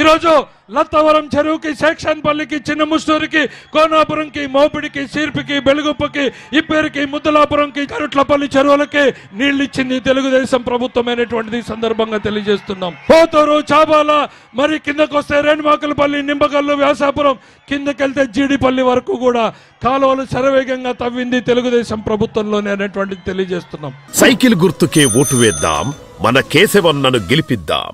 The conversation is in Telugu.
ఈరోజు లత్తవరం చెరువుకి శేక్షన్పల్లికి చిన్న ముస్తూరికి కోనాపురంకి మోపిడికి సీర్పికి బెలుగుప్పకి ఇప్పేరికి ముద్దలాపురంకి కరుట్లపల్లి చెరువులకి నీళ్ళు ఇచ్చింది తెలుగుదేశం ప్రభుత్వమైనటువంటిది ఈ సందర్భంగా తెలియజేస్తున్నాం. పోతూరు చాబాల మరి కిందకొస్తే రేణుమాకలపల్లి నింబగల్లు వ్యాసాపురం కిందకెళ్తే జీడిపల్లి వరకు కూడా కాలువలు శరవేగంగా తవ్వింది తెలుగుదేశం ప్రభుత్వంలోనే అనేటువంటిది తెలియజేస్తున్నాం. సైకిల్ గుర్తుకే ఓటు వేద్దాం మన కేశవన్నను గెలిపిద్దాం.